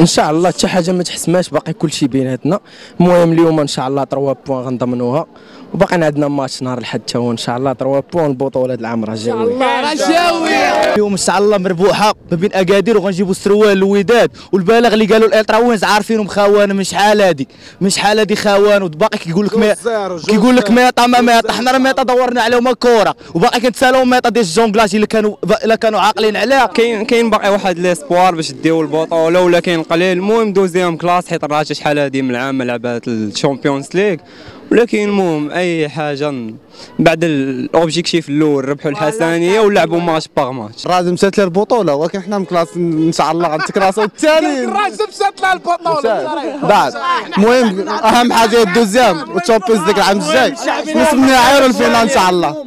إن شاء الله حتى حاجة ما تحسماش باقي كلشي بيناتنا. المهم اليوم إن شاء الله 3 بوان غنضمنوها. وباقي عندنا ماتش نهار الاحد تا هو إن شاء الله 3 بوان البطوله هاد العام راه جاويه اليوم إن شاء الله مربوحة ما بين اكادير وغنجيبوا السروال الوداد والبلاغ اللي قالوا الالتراوينز عارفينهم خوانا من شحال هادي من شحال هادي خوان وباقي كيقول لك ما كيقول لك ميطا ما ميطا. حنا راه ميطا دورنا عليهم الكره وباقي كنتسالوا ميطا ديال الجونغلاج اللي كانوا اللي كانوا عاقلين عليها. كاين كاين باقي واحد ليسبوار باش ديو البطولة. ولا كاين قليل. المهم دوزيام كلاس حيت الراجل شحال هادي من العام ما لعبات الشامبيونز ليغ. ولكن المهم أي حاجة بعد الاوبجيكتيف الأول ربحوا الحسنيه ولعبوا ماتش باغ ماتش راه مشات لها البطولة ولكن حنا من كلاس إن شاء الله غنتكراسوا الثاني الراجل مشات لها البطولة. بعد. المهم أهم حاجة هي الدوزيام والتشامبيونز ليغ العام الجاي. نسميها عير الفينال إن شاء الله.